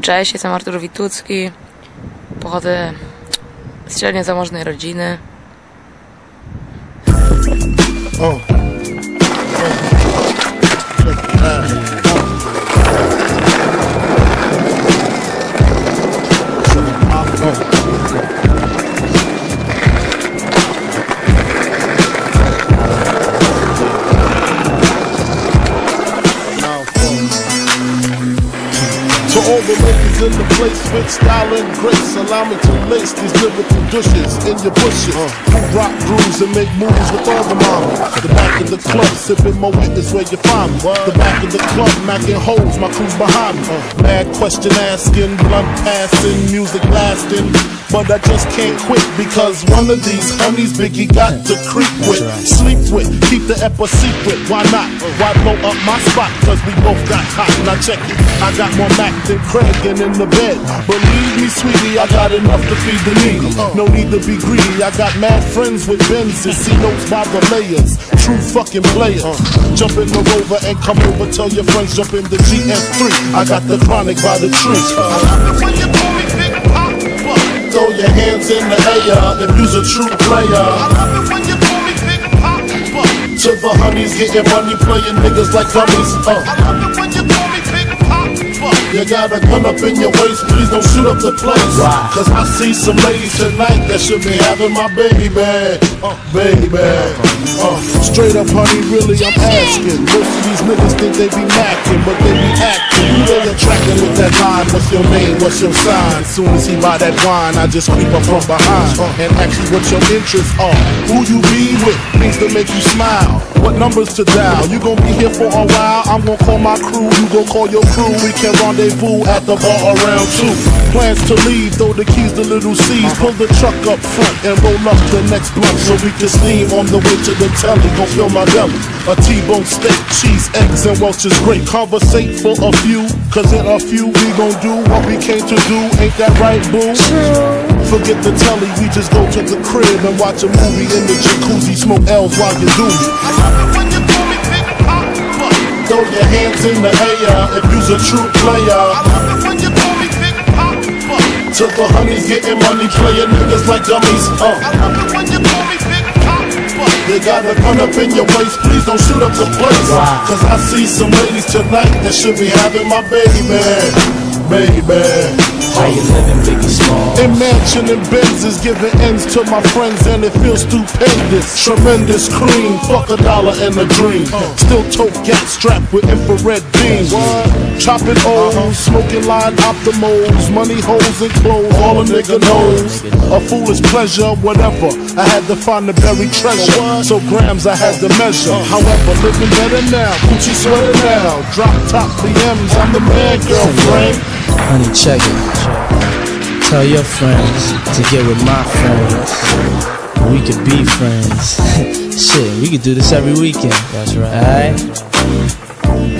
Cześć, jestem Artur Witucki. Pochodzę z średnio zamożnej rodziny. Oh. To all the ladies in the place with style and grace, allow me to lace these lyrical douches in your bushes. Who rock grooves and make moves with all the mamas. The back of the club, sipping Moët is where you find me. The back of the club, macking holes, my crew's behind me. Mad question asking, blunt passing, music lasting. But I just can't quit because one of these honeys Biggie got to creep with, sleep with, keep the ep a secret. Why not? Why blow up my spot? Cause we both got hot. Now check it. I got more Mac than Craig and in the bed. Believe me, sweetie, I got enough to feed the needy. No need to be greedy. I got mad friends with Benzes. See notes by the layers. True fucking players. Jump in the rover and come over. Tell your friends jump in the GS3. I got the chronic by the tree. Throw your hands in the air if you's a true player. To the honeys getting money, playing niggas like dummies. Uh. I love it when you call me Big Papa. You got a gun up in your waist, please don't shoot up the place. Cause I see some ladies tonight that should be having my baby. Uh, baby. Uh, straight up, honey, really, I'm asking. Most of these niggas think they be macking, but they be acting. You really attracting with that line? What's your name? What's your sign? Soon as he buy that wine, I just creep up from behind and ask you what your interests are. Who you be with? Things that make you smile. What numbers to dial? You gon' be here for a while. I'm gon' call my crew. You gon' call your crew. We can rendezvous at the bar around two. Plans to leave, throw the keys to Lil' Cease. Pull the truck up front and roll up the next block so we can steam on the way to the telly. Gon' fill my belly. A T-bone steak, cheese, eggs, and Welch's grape. Conversate for a few, cause in a few we gon' do what we came to do. Ain't that right, boo? Forget the telly, we just go to the crib and watch a movie in the jacuzzi. Smoke L's while you do me. Throw your hands in the air if you's a true player. I love it when you call me Big Pop, To the honeys getting money, playing niggas like dummies. Uh. I love it when you call me Big Pop, You got a gun up in your waist, please don't shoot up the place. Cause I see some ladies tonight that should be having my baby, baby. How you living, Biggie Small? In mansion and Benzes, giving ends to my friends, and it feels stupendous. Tremendous cream, fuck a dollar and a dream. Still tote gas strapped with infrared beams. Chopping O's, uh-huh. smoking line optimals, money holes and clothes, all a nigga knows. A foolish pleasure, whatever. I had to find the buried treasure, so grams I had to measure. However, living better now, Gucci sweater now. Drop top BMs, I'm the man, girlfriend. Honey, check it. Tell your friends to get with my friends. We could be friends. Shit, we could do this every weekend. That's right. Alright?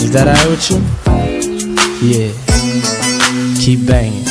Is that alright with you? Yeah. Keep banging.